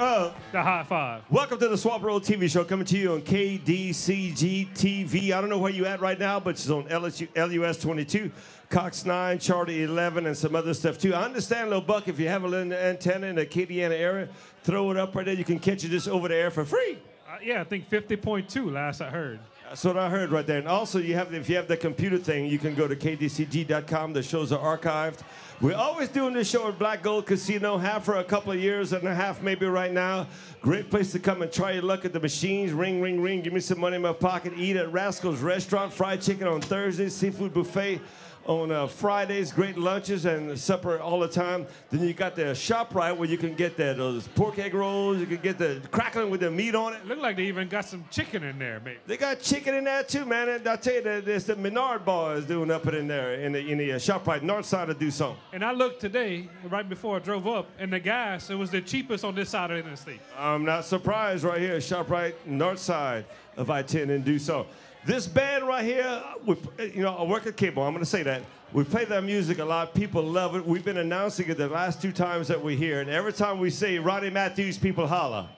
of the high five. Welcome to the Road TV show, coming to you on KDCG TV. I don't know where you at right now, but it's on LSU, LUS 22, Cox 9, Charter 11, and some other stuff too. I understand, little buck, if you have a little antenna in the Acadiana area, throw it up right there. You can catch it just over the air for free. Uh, yeah, I think 50.2 last I heard. That's what I heard right there. And also, you have if you have the computer thing, you can go to kdcg.com. The shows are archived. We're always doing this show at Black Gold Casino, have for a couple of years and a half, maybe right now. Great place to come and try your luck at the machines. Ring, ring, ring. Give me some money in my pocket. Eat at Rascal's Restaurant. Fried chicken on Thursdays. Seafood buffet on uh, Fridays, great lunches and supper all the time. Then you got the ShopRite where you can get the, those pork egg rolls. You can get the crackling with the meat on it. Look like they even got some chicken in there, maybe. They got chicken in there too, man. And I tell you, there's the Menard boys doing up it in there in the in the uh, ShopRite north side of something. And I looked today, right before I drove up, and the gas it was the cheapest on this side of the interstate. I'm not surprised right here, ShopRite north side of I-10 in so. This band right here, we, you know, I work at cable. I'm going to say that. We play that music a lot. People love it. We've been announcing it the last two times that we're here. And every time we say Ronnie Matthews, people holler.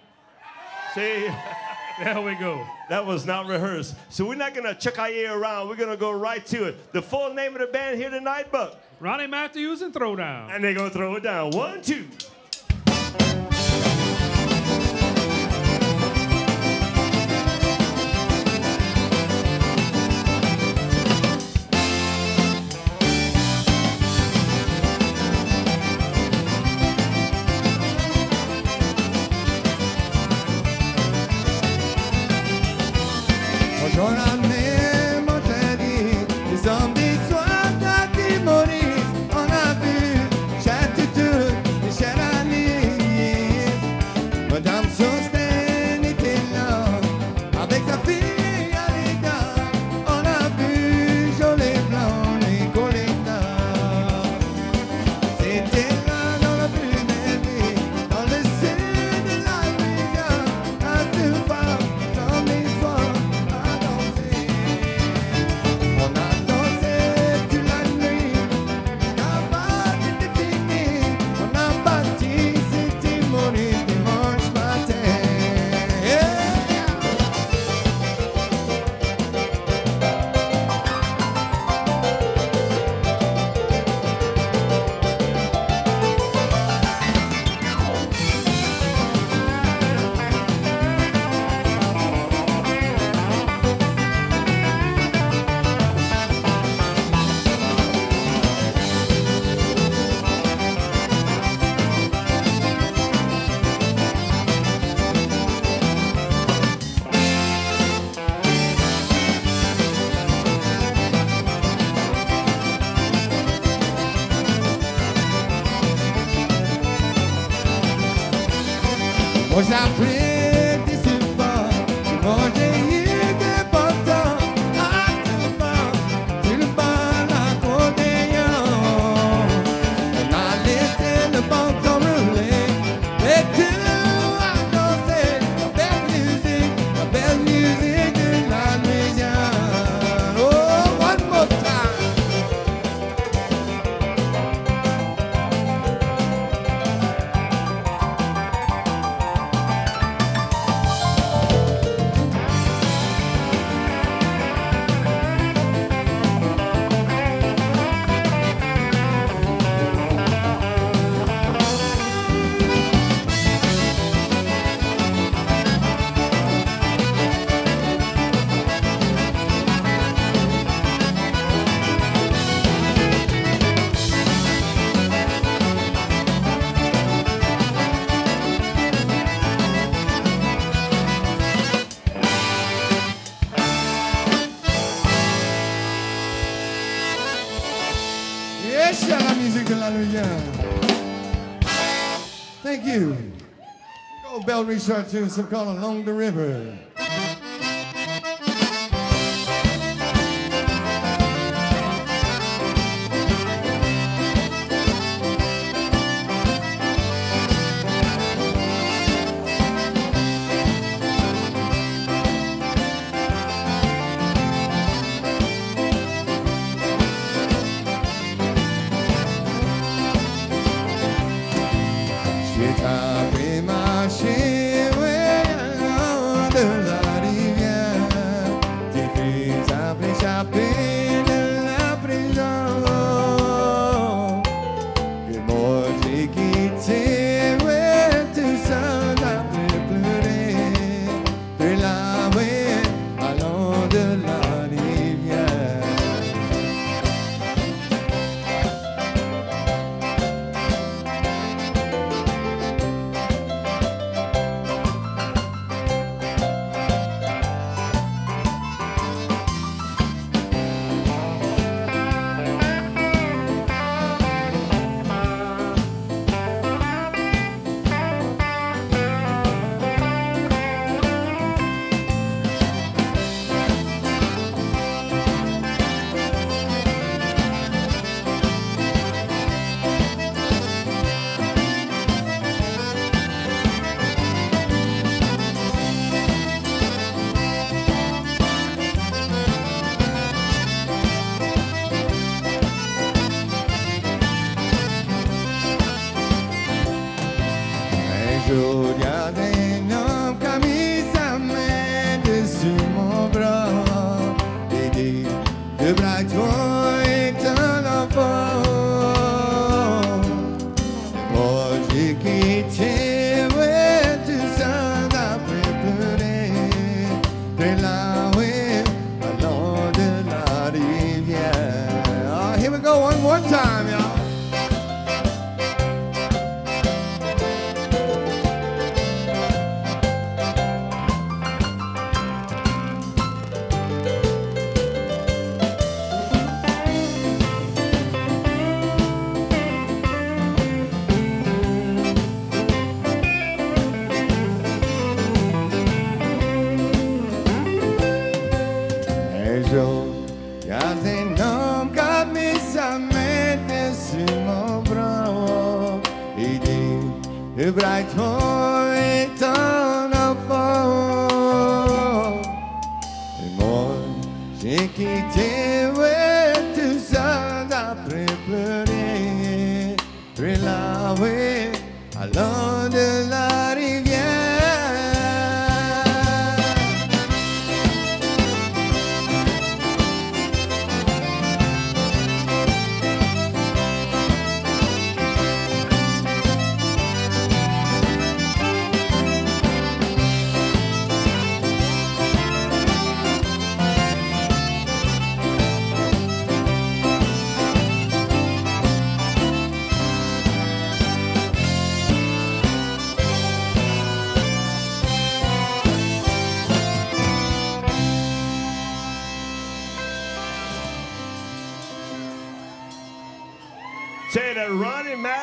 See? There we go. That was not rehearsed. So we're not going to check our ear around. We're going to go right to it. The full name of the band here tonight, Buck. Ronnie Matthews and Throwdown. And they're going to throw it down. One, two. Research to some called Along the River.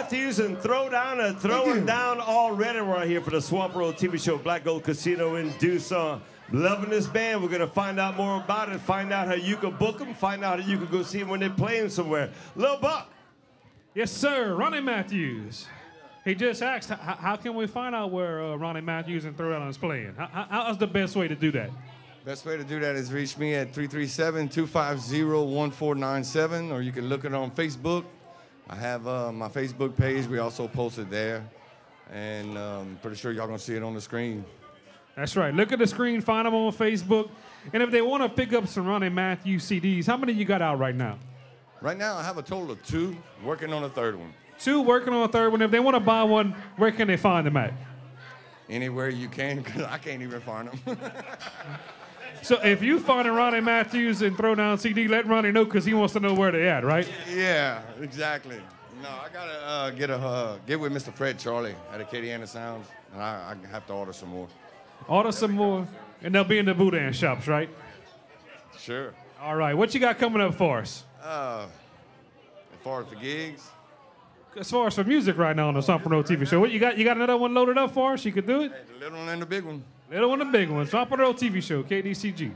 Matthews and throw down and throwing down already right here for the Swamp N Roll TV show Black Gold Casino in Duson. Loving this band. We're gonna find out more about it. Find out how you can book them. Find out how you can go see them when they're playing somewhere. Lil Buck. Yes, sir. Ronnie Matthews. He just asked, how can we find out where uh, Ronnie Matthews and Throwdown is playing? How, how- how's the best way to do that? Best way to do that is reach me at 337-250-1497, or you can look it on Facebook. I have uh, my Facebook page. We also post it there. And um, pretty sure y'all gonna see it on the screen. That's right. Look at the screen, find them on Facebook. And if they want to pick up some Ronnie Matthew CDs, how many you got out right now? Right now, I have a total of two, working on a third one. Two working on a third one. If they want to buy one, where can they find them at? Anywhere you can, because I can't even find them. So if you find a Ronnie Matthews and throw down CD, let Ronnie know because he wants to know where they at, right? yeah, exactly. No, I gotta uh, get a uh, get with Mr. Fred Charlie at Acadiana Sounds, and I, I have to order some more. Order some more, and they'll be in the Boudin shops, right? Sure. All right. What you got coming up for us? Uh, as far as the gigs, As far as for music right now on the Swamp N Roll TV show, what you got? You got another one loaded up for us? You could do it. the little one and the big one. Little want the big one. Swamp N Roll TV show, KDCG.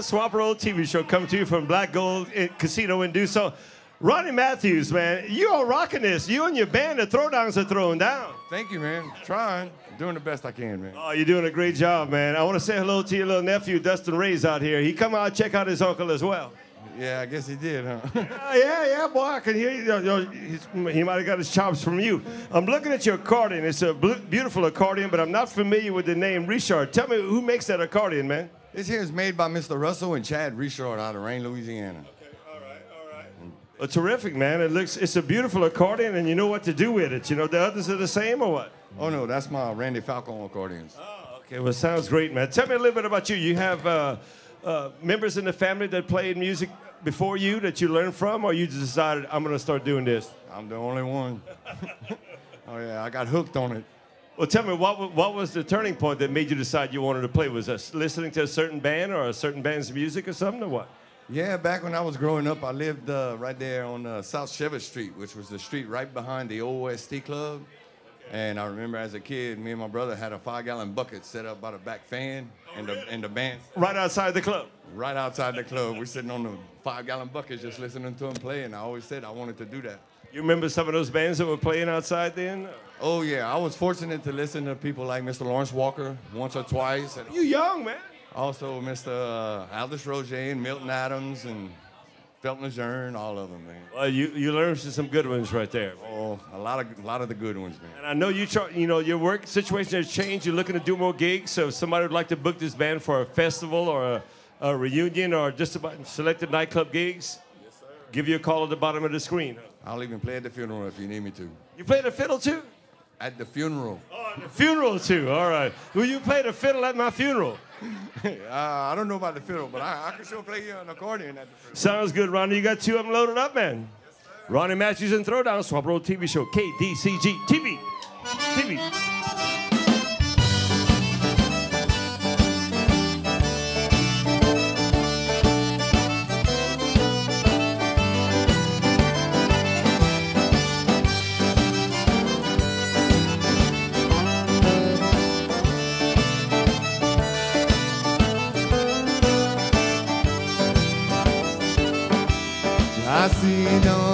To Swamp Roll TV show, coming to you from Black Gold in- Casino in Duson. Ronnie Matthews, man, you are rocking this. You and your band, the Throwdowns, are throwing down. Thank you, man. Trying. Doing the best I can, man. Oh, you're doing a great job, man. I want to say hello to your little nephew, Dustin Ray's out here. He come out check out his uncle as well. Yeah, I guess he did, huh? Uh, yeah, yeah, boy, I can hear you. you know, he's- he might have got his chops from you. I'm looking at your accordion. It's a beautiful accordion, but I'm not familiar with the name Richard. Tell me who makes that accordion, man? This here is made by Mr. Russell and Chad Richard out of Rayne, Louisiana. Okay, all right, all right. Well, terrific, man. It looks, it's a beautiful accordion, and you know what to do with it. You know, the others are the same or what? Oh, no, that's my Randy Falcon accordions. Oh, okay, well, sounds great, man. Tell me a little bit about you. You have uh, uh, members in the family that played music before you that you learned from, or you just decided, I'm going to start doing this? I'm the only one. oh, yeah, I got hooked on it. Well, tell me, what, what was the turning point that made you decide you wanted to play? Was it listening to a certain band or a certain band's music or something, or what? Yeah, back when I was growing up, I lived uh, right there on uh, South Cheviot Street, which was the street right behind the old ST Club. And I remember as a kid, me and my brother had a five-gallon bucket set up by the back fan, and the and the band Right outside the club. right outside the club. We're sitting on the five-gallon bucket, just listening to them play. And I always said I wanted to do that. You remember some of those bands that were playing outside then? Oh yeah, I was fortunate to listen to people like Mr. Lawrence Walker once or twice, and You young, man. also Mr. Uh, Aldus Roger and Milton Adams and Felton Lejeune, all of them, man. Well, you, you learned some good ones right there. Oh, a lot of a lot of the good ones, man. And I know you, try, you know, your work situation has changed. You're looking to do more gigs. So if somebody would like to book this band for a festival or a, a reunion or just about selected nightclub gigs, give you a call at the bottom of the screen. I'll even play at the funeral if you need me to. You play the fiddle too? At the funeral. Oh, at the funeral too. All right. Will you play the fiddle at my funeral? uh, I don't know about the fiddle, but I, I can sure play you an accordion at the funeral. Sounds good, Ronnie. You got two of them loaded up, man. Ronnie Matthews and Throwdown, Swamp N Roll TV show, KDCG TV. TV. assim não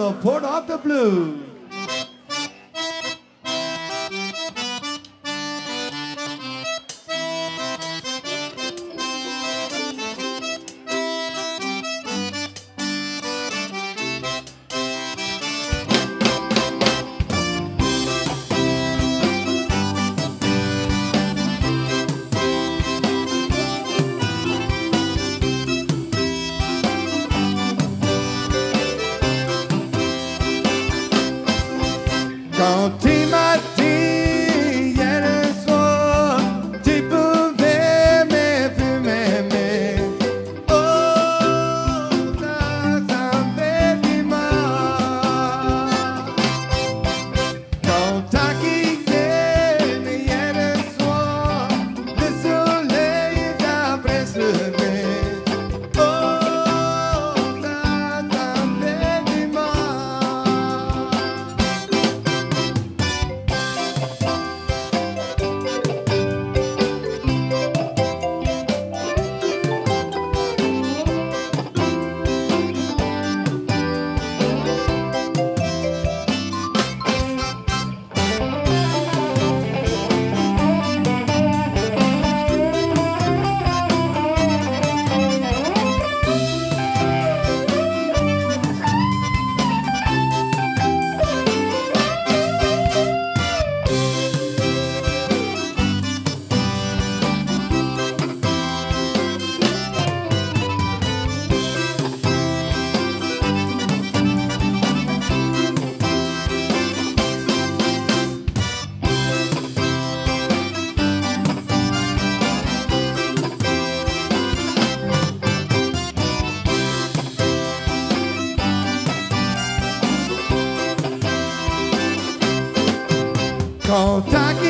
the Port of the Blues. Conta aqui.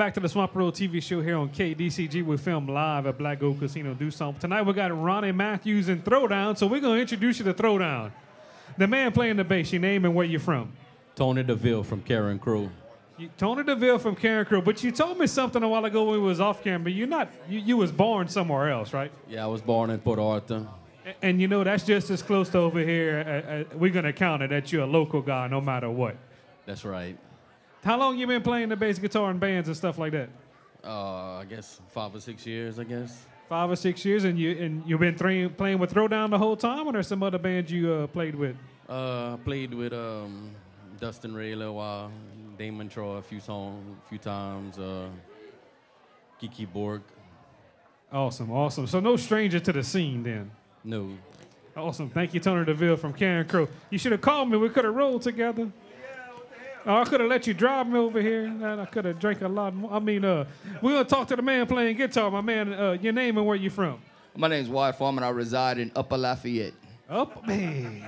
Back to the Swamp N Roll TV show here on KDCG. We film live at Black Gold Casino Do Something. Tonight we got Ronnie Matthews in Throwdown, so we're going to introduce you to Throwdown. The man playing the bass, your name and where you're from. Tony DeVille from Carencro. You, Tony DeVille from Carencro, but you told me something a while ago when we was off camera. You're not, you, you was born somewhere else, right? Yeah, I was born in Port Arthur. And you know that's just as close to over here. Uh, uh, we're gonna count it that you're a local guy, no matter what. That's right. How long you been playing the bass guitar in bands and stuff like that? Uh, I guess five or six years, I guess. Five or six years, and you and you've been three, playing with Throwdown the whole time, or there's some other bands you uh, played with? Uh, played with um, Dustin Ray a little while, Damon Troy a few songs, a few times, uh, Kiki Borg. Awesome, awesome. So no stranger to the scene then. No. Awesome. Thank you, Tony DeVille from Carencro. You should have called me. We could have rolled together. Or I could have let you drive me over here, and I could have drank a lot more. I mean, uh, we're gonna talk to the man playing guitar. My man, uh, your name and where you from? My name's Wyatt Foreman. I reside in Upper Lafayette. Up, man.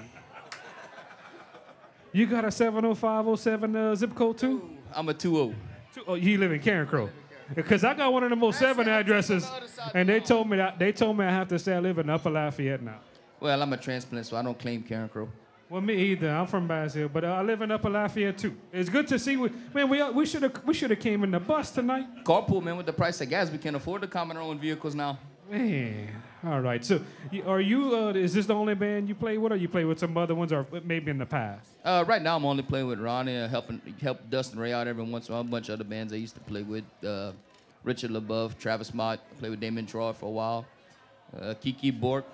You got a 70507 uh, zip code too? I'm a 2 Two- Oh, you live in Carencro. Because I got one of the most seven addresses, and they told me that they told me I have to say I live in Upper Lafayette now. Well, I'm a transplant, so I don't claim Carencro. Well, me either. I'm from Bass Hill, but uh, I live in Upper Lafayette too. It's good to see. We, man, we we should have we should have came in the bus tonight. Carpool, man, with the price of gas, we can't afford to come in our own vehicles now. Man, all right. So, are you? Uh, is this the only band you play with, or you play with some other ones, or maybe in the past? Uh, right now, I'm only playing with Ronnie, uh, helping help Dustin Ray out every once in a while. A bunch of other bands I used to play with. Uh, Richard LeBouef, Travis Matte, I played with Damon Troy for a while. Uh, Kiki Bork.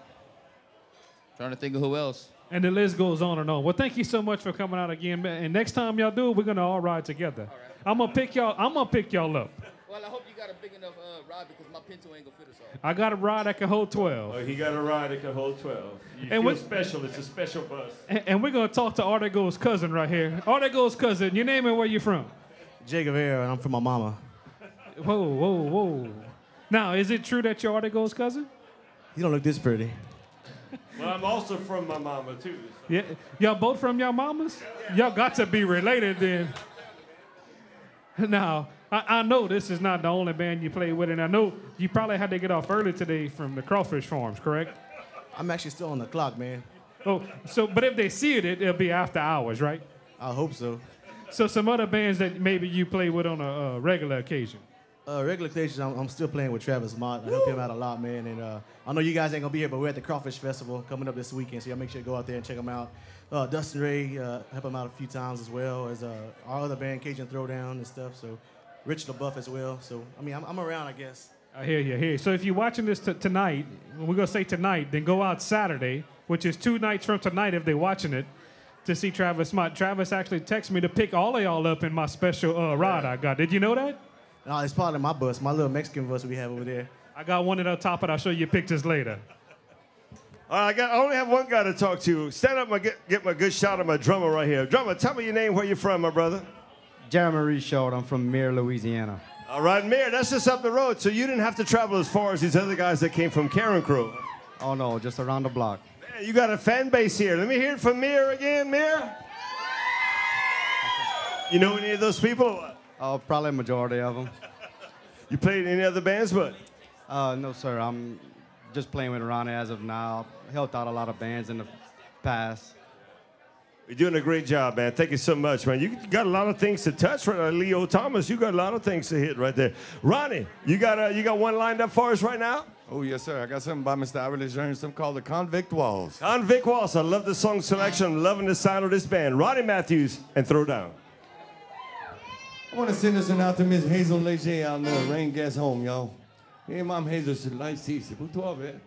Trying to think of who else. And the list goes on and on. Well, thank you so much for coming out again, man. And next time y'all do it, we're gonna all ride together. I'm gonna pick y'all. I'm gonna pick y'all up. Well, I hope you got a big enough uh, ride because my Pinto ain't gonna fit us all. I got a ride that can hold 12. Oh, he got a ride that can hold 12. You And feel what- special. It's a special bus. And, and we're gonna talk to Ortego's cousin right here. Ortego's cousin, your name and where you from? Jay Guevara, and I'm from my mama. Whoa, whoa, whoa. Now, is it true that you're Ortego's cousin? You don't look this pretty. Well, I'm also from my mama, too. Yeah, y'all both from your mamas? Y'all got to be related then. Now, I, I know this is not the only band you play with, and I know you probably had to get off early today from the crawfish farms, correct? I'm actually still on the clock, man. Oh, so but if they see it, it it'll be after hours, right? I hope so. So some other bands that maybe you play with on a uh, regular occasion. Uh, regular occasions, I'm, I'm still playing with Travis Matte. I help him out a lot, man. And uh, I know you guys ain't gonna be here, but we're at the Crawfish Festival coming up this weekend, so y'all make sure to go out there and check him out. Uh, Dustin Ray, uh, help him out a few times as well as uh, our other band, Cajun Throwdown and stuff. So Rich LeBouef as well. So I mean, I'm, I'm around, I guess. I hear you. I hear you. So if you're watching this t- tonight, we're gonna say tonight, then go out Saturday, which is two nights from tonight if they're watching it, to see Travis Matte. Travis actually texted me to pick all of y'all up in my special uh, ride I got. Did you know that? No, it's part of my bus, my little Mexican bus we have over there. I got one at the top, and I'll show you pictures later. All right, I, got, I only have one guy to talk to. Stand up and get, get my good shot of my drummer right here. Drummer, tell me your name, where you're from, my brother. Jeremy Richard. I'm from Mire, Louisiana. All right, Mayor, that's just up the road, so you didn't have to travel as far as these other guys that came from Carencro. Oh no, just around the block. Man, you got a fan base here. Let me hear it from Mire again, Mire. You know any of those people? Or what? Uh, probably a majority of them. You played in any other bands, but Uh, no, sir. I'm just playing with Ronnie as of now. Helped out a lot of bands in the past. you're doing a great job, man. Thank you so much, man. You got a lot of things to touch right now. Leo Thomas, you got a lot of things to hit right there. Ronnie, you got uh, you got one lined up for us right now? Oh, yes, sir. I got something by Mr. Ivan Jones, something called the Convict Waltz. Convict Waltz, I love the song selection. I'm loving the sound of this band. Ronnie Matthews and Throw Down. I want to send this one out to Miss Hazel Leger out in the Rayne Gas Home, y'all. Hey, Mom Hazel, c'est là ici, c'est pour toi, ben.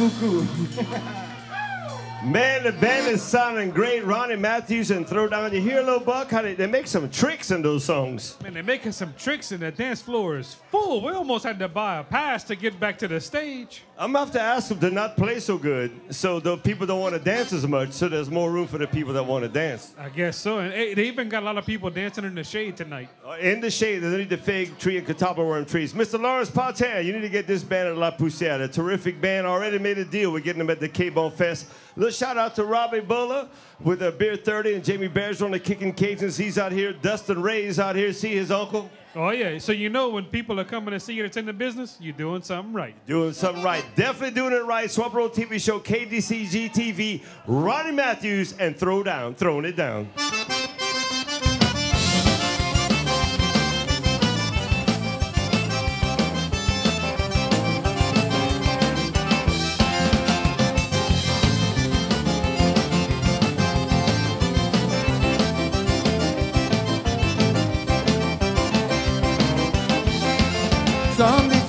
Cucu. Man, the band is sounding great. Ronnie Matthews and Throwdown. You hear, little Buck? How they, they make some tricks in those songs. Man, they're making some tricks and the dance floor is full. We almost had to buy a pass to get back to the stage. I'm gonna have to ask them to not play so good, so the people don't want to dance as much. So there's more room for the people that want to dance. I guess so. And hey, they even got a lot of people dancing in the shade tonight. Uh, In the shade, underneath the fig tree and catawba worm trees. Mr. Lawrence Pater, you need to get this band at La Poussière. A terrific band. Already made a deal. We're getting them at the K-Bone Fest. Little shout out to Robbie Buller with a Beer 30 and Jamie Bears on the Kicking Cajuns. He's out here. Dustin Ray's out here. See his uncle. Oh, yeah. So you know when people are coming to see you that's in the business, you're doing something right. Doing something right. Definitely doing it right. Swamp N Roll TV show, KDCG TV, Ronnie Matthews, and Throw Down, throwing it down. Some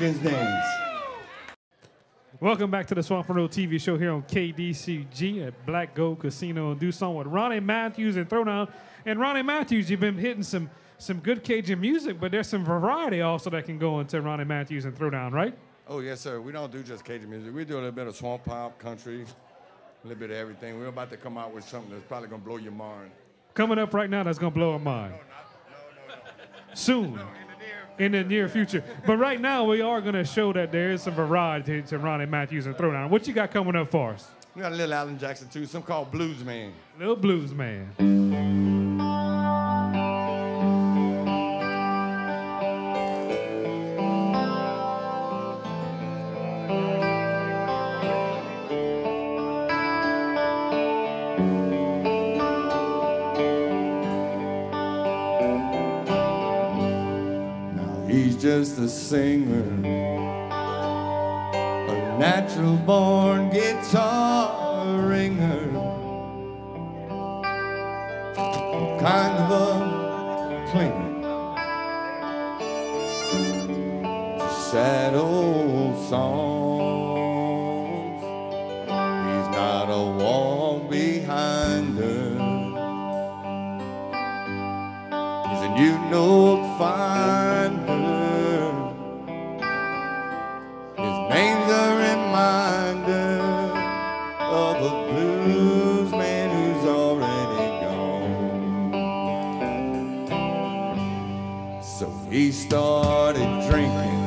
makes the Cajuns dance. Welcome back to the Swamp N Roll TV show here on KDCG at Black Gold Casino and do something with Ronnie Matthews and Throwdown. And Ronnie Matthews, you've been hitting some some good Cajun music, but there's some variety also that can go into Ronnie Matthews and Throwdown, right? Oh, yes, sir. We don't do just Cajun music. We do a little bit of swamp pop, country, a little bit of everything. We're about to come out with something that's probably going to blow your mind. coming up right now that's gonna blow our mind. Soon. In the near future. But right now we are gonna show that there is some variety to Ronnie Matthews and Throwdown. What you got coming up for us? We got a little Alan Jackson too, some called Blues Man. Little blues man. Just a singer, a natural born guitar ringer, kind of a clinger. to Sad old songs. He's not a wall behind her. He's a new note finder. Started drinking.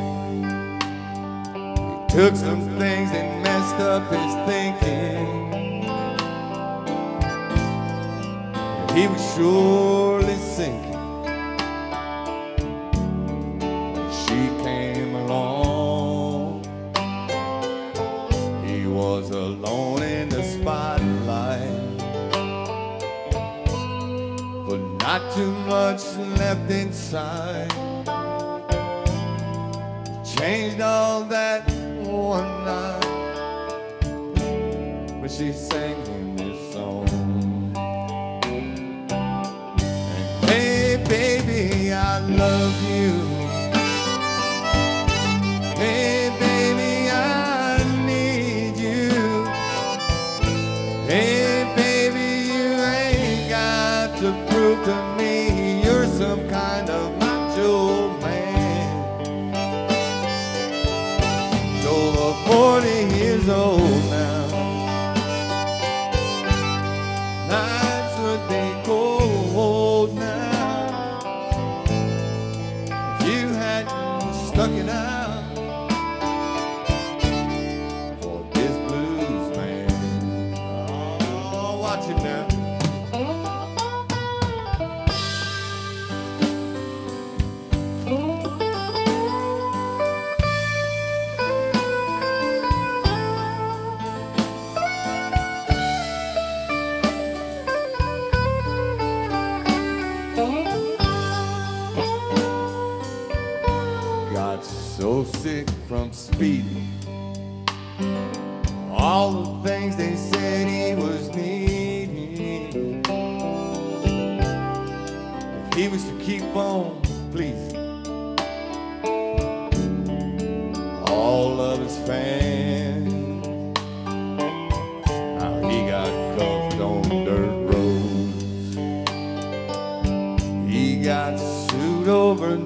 He took some things and messed up his thinking. He was surely sinking. she came along. He was alone in the spotlight, but not too much left inside. Changed all that one night when she sang him this song. And hey, baby, I love you.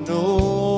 Over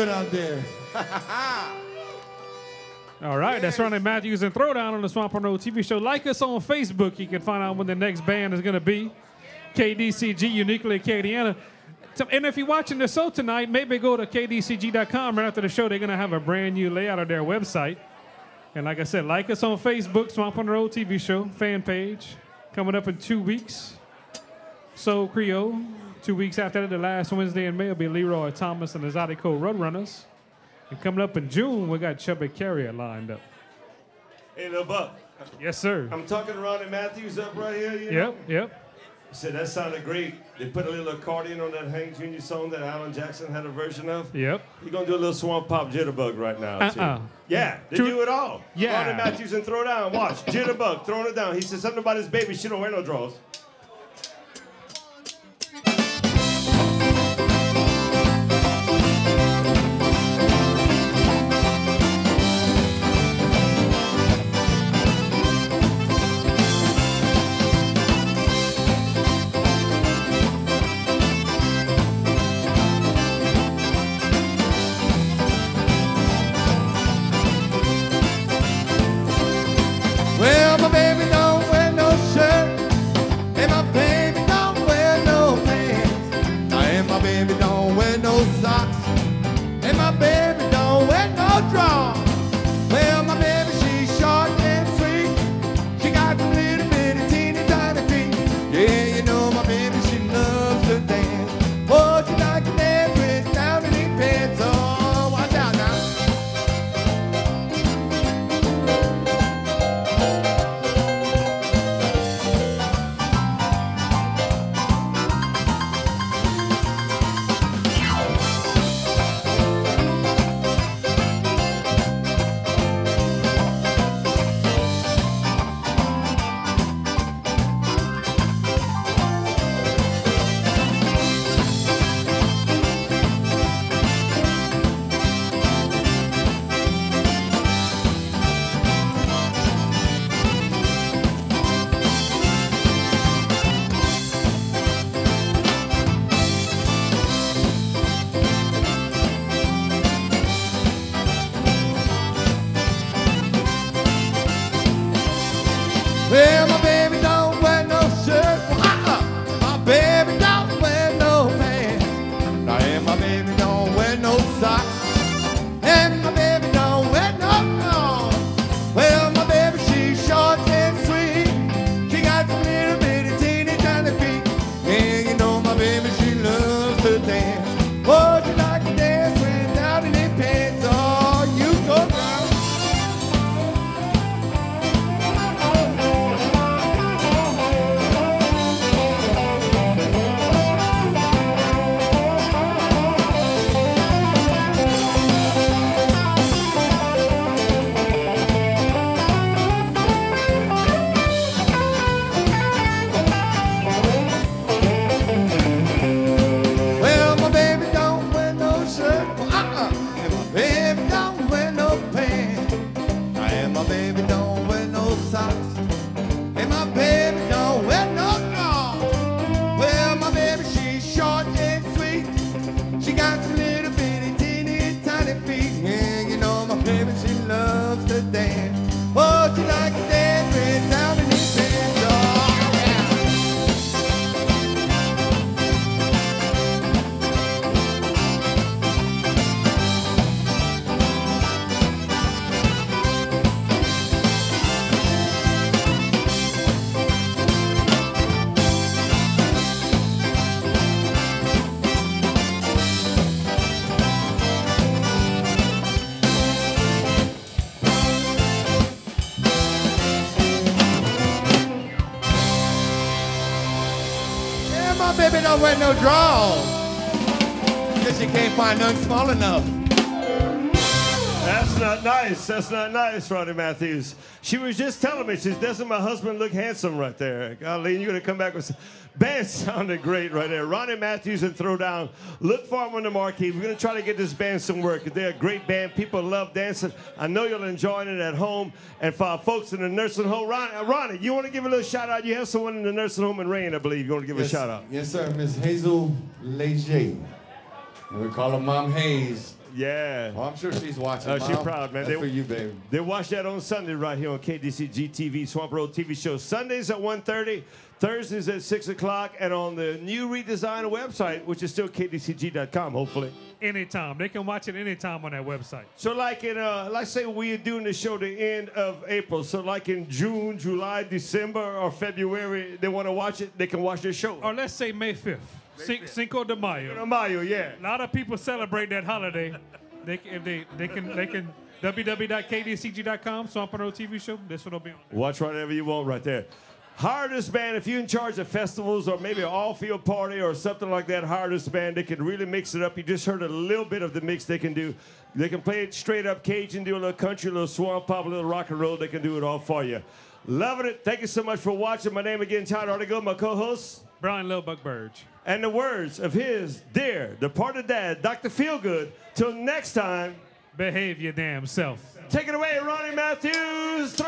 good out there. All right, that's Ronnie Matthews and Throwdown on the Swamp N Roll TV show. Like us on Facebook. You can find out when the next band is going to be. KDCG, uniquely Acadiana. And if you're watching the show tonight, maybe go to kdcg.com. Right after the show, they're going to have a brand new layout of their website. And like I said, like us on Facebook, Swamp on the Road TV show, fan page. Coming up in two weeks. So Creole. Two weeks after that, the last Wednesday in May will be Leroy Thomas and the Zydeco Roadrunners. And coming up in June, we got Chubby Carrier lined up. Hey, little Buck. Yes, sir. I'm talking to Ronnie Matthews up right here. You know? Yep, yep. He said that sounded great. They put a little accordion on that Hank Jr. song that Alan Jackson had a version of. Yep. You're gonna do a little swamp pop jitterbug right now. too. Uh-uh. Yeah, they True- do it all. Yeah. Ronnie Matthews and throw down. Watch jitterbug throwing it down. He said something about his baby. She don't wear no drawers. Small enough. That's not nice. That's not nice, Ronnie Matthews. She was just telling me, she's doesn't my husband look handsome right there? Golly, you're gonna come back with band sounded great right there. Ronnie Matthews and Throwdown. Look for them on the marquee. We're gonna try to get this band some work. They're a great band. People love dancing. I know you'll enjoy it at home. And for our folks in the nursing home, Ronnie, uh, Ronnie you want to give a little shout out? You have someone in the nursing home in Rayne, I believe. You want to give a shout out? Yes, sir. Miss Hazel Leger. And we call her Mom Hayes. Yeah. Oh, I'm sure she's watching. Oh, she Mom. proud, man. That's They- for you, baby. They watch that on Sunday right here on KDCG TV, Swamp N Roll TV show. Sundays at 1.30, Thursdays at 6 o'clock, and on the new redesigned website, which is still kdcg.com, hopefully. Anytime. They can watch it anytime on that website. So like in, uh, let's say we're doing the show the end of April. So like in June, July, December, or February, they want to watch it, they can watch the show. Or let's say May 5th. Cin- Cinco de Mayo. Cinco de Mayo, yeah. A lot of people celebrate that holiday. They c- if they they can they can www.kdcg.com Swamp N Roll TV show. This one will be on. Watch whatever you want right there. Hire this band if you're in charge of festivals or maybe an all-field party or something like that. Hire this band. They can really mix it up. You just heard a little bit of the mix they can do. They can play it straight up Cajun, do a little country, a little swamp pop, a little rock and roll. They can do it all for you. Loving it. Thank you so much for watching. My name again, Todd Ortego, my co-host. Brian Lilbuck Burge. And the words of his dear departed dad, Dr. Feelgood. Till next time, Behave your damn self. take it away, Ronnie Matthews. Throw